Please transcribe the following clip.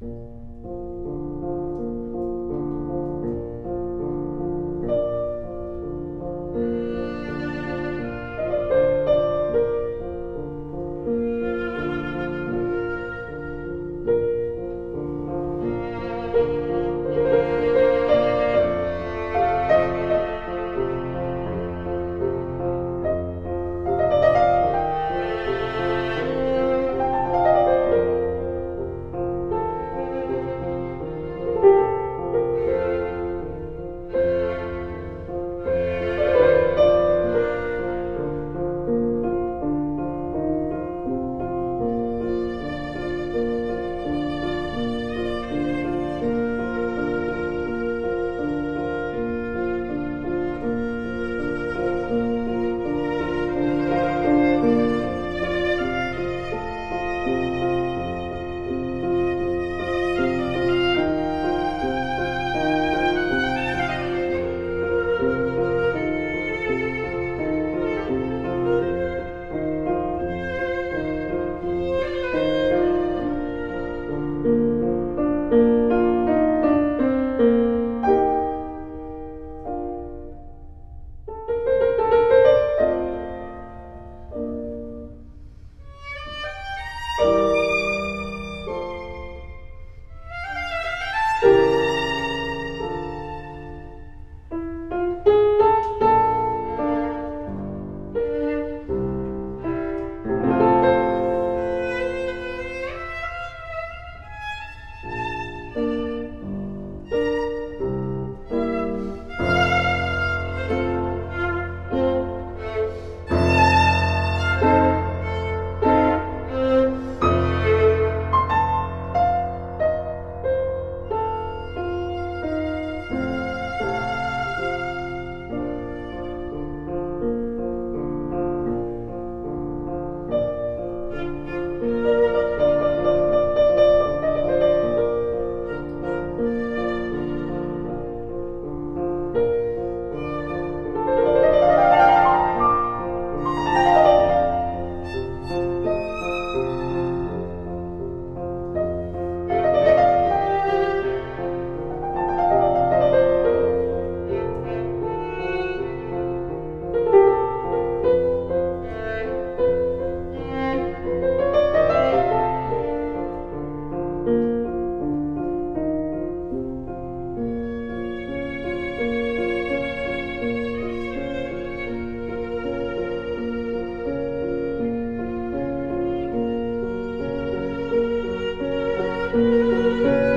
Música Música